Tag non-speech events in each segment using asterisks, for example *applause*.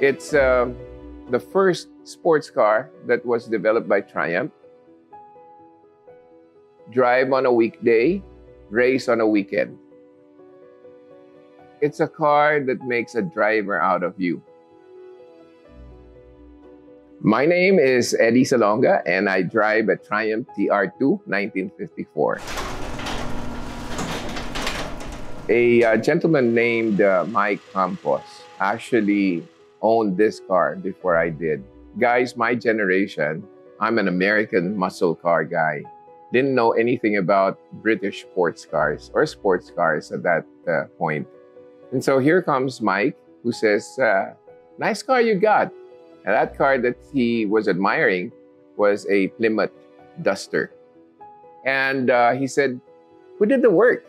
It's uh, the first sports car that was developed by Triumph. Drive on a weekday, race on a weekend. It's a car that makes a driver out of you. My name is Eddie Salonga, and I drive a Triumph TR2 1954. A uh, gentleman named uh, Mike Campos actually owned this car before I did. Guys, my generation, I'm an American muscle car guy. Didn't know anything about British sports cars or sports cars at that uh, point. And so here comes Mike, who says, uh, Nice car you got. And that car that he was admiring was a Plymouth Duster. And uh, he said, Who did the work?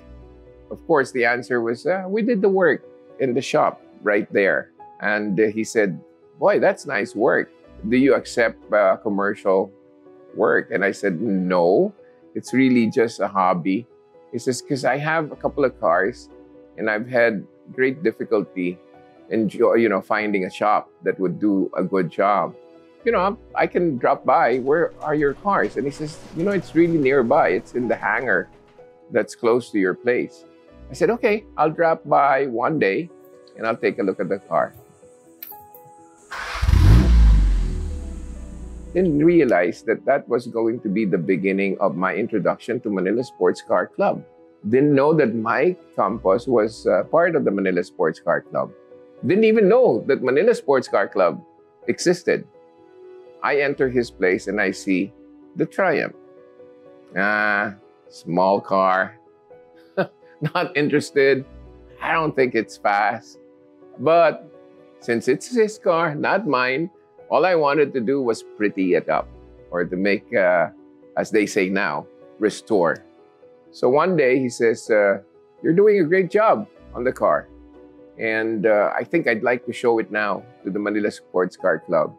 Of course, the answer was, uh, We did the work in the shop right there. And uh, he said, Boy, that's nice work. Do you accept uh, commercial work? And I said, No, it's really just a hobby. He says, Because I have a couple of cars and I've had great difficulty enjoy, you know, finding a shop that would do a good job. You know, I can drop by. Where are your cars? And he says, you know, it's really nearby. It's in the hangar that's close to your place. I said, okay, I'll drop by one day and I'll take a look at the car. Didn't realize that that was going to be the beginning of my introduction to Manila Sports Car Club. Didn't know that Mike Campos was uh, part of the Manila Sports Car Club. Didn't even know that Manila Sports Car Club existed. I enter his place and I see the Triumph. Ah, small car. *laughs* Not interested. I don't think it's fast. But since it's his car, not mine, all I wanted to do was pretty it up or to make, uh, as they say now, restore. So one day he says, uh, You're doing a great job on the car. And uh, I think I'd like to show it now to the Manila Sports Car Club.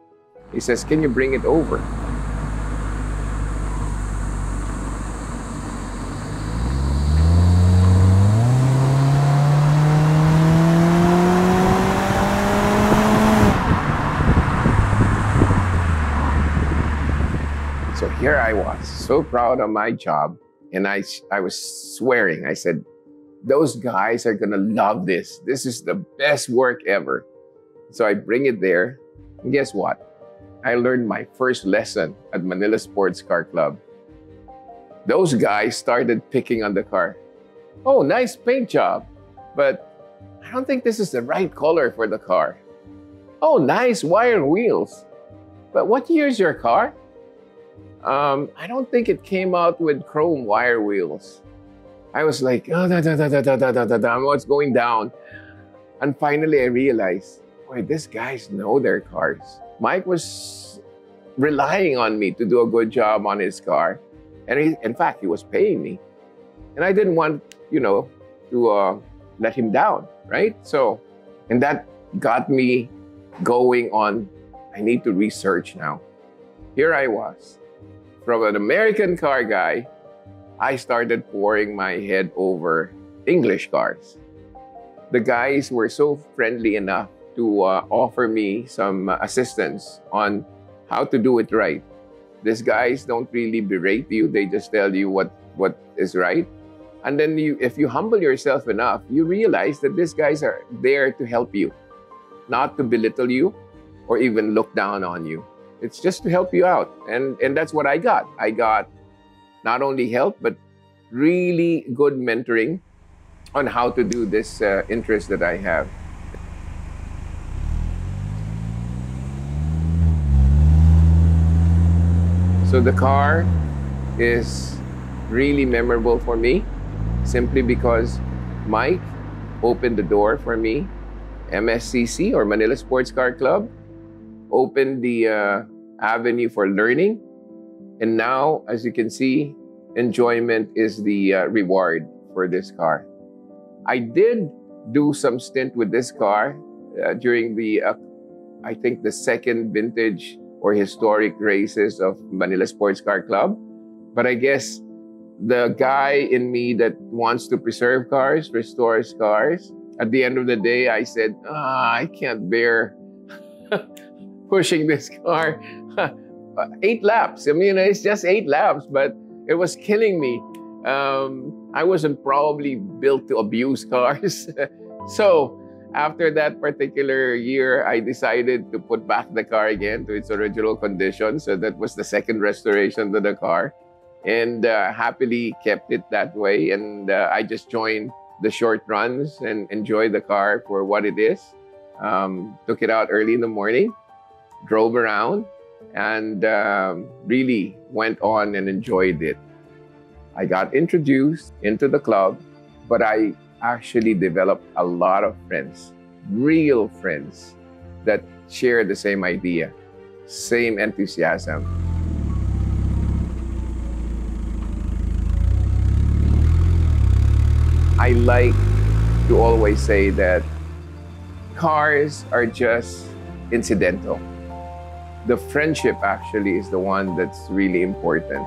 He says, Can you bring it over? Here I was, so proud of my job. And I, I was swearing, I said, those guys are gonna love this. This is the best work ever. So I bring it there, and guess what? I learned my first lesson at Manila Sports Car Club. Those guys started picking on the car. Oh, nice paint job, but I don't think this is the right color for the car. Oh, nice wire wheels, but what year is your car? Um, I don't think it came out with chrome wire wheels. I was like, oh, da, da, da, da, da, da, da, da, what's going down? And finally, I realized, boy, these guys know their cars. Mike was relying on me to do a good job on his car. And he, in fact, he was paying me. And I didn't want, you know, to uh, let him down, right? So, and that got me going on, I need to research now. Here I was, from an American car guy I started pouring my head over English cars. The guys were so friendly enough to uh, offer me some uh, assistance on how to do it right. These guys don't really berate you, they just tell you what, what is right. And then you, if you humble yourself enough, you realize that these guys are there to help you, not to belittle you or even look down on you. It's just to help you out. And, and that's what I got. I got not only help, but really good mentoring on how to do this uh, interest that I have. So the car is really memorable for me simply because Mike opened the door for me. MSCC or Manila Sports Car Club opened the uh, avenue for learning and now, as you can see, enjoyment is the uh, reward for this car. I did do some stint with this car uh, during the, uh, I think, the second vintage or historic races of Manila Sports Car Club. But I guess the guy in me that wants to preserve cars, restores cars, at the end of the day, I said, ah, I can't bear pushing this *laughs* car. *laughs* eight laps. I mean, it's just eight laps, but it was killing me. Um, I wasn't probably built to abuse *laughs* cars. so after that particular year, I decided to put back the car again to its original condition. So that was the second restoration to the car. And uh, happily kept it that way. And uh, I just joined the short runs and enjoyed the car for what it is. Um, took it out early in the morning, drove around, and um, really went on and enjoyed it. I got introduced into the club, but I actually developed a lot of friends, real friends that share the same idea, same enthusiasm. I like to always say that cars are just incidental. The friendship actually is the one that's really important.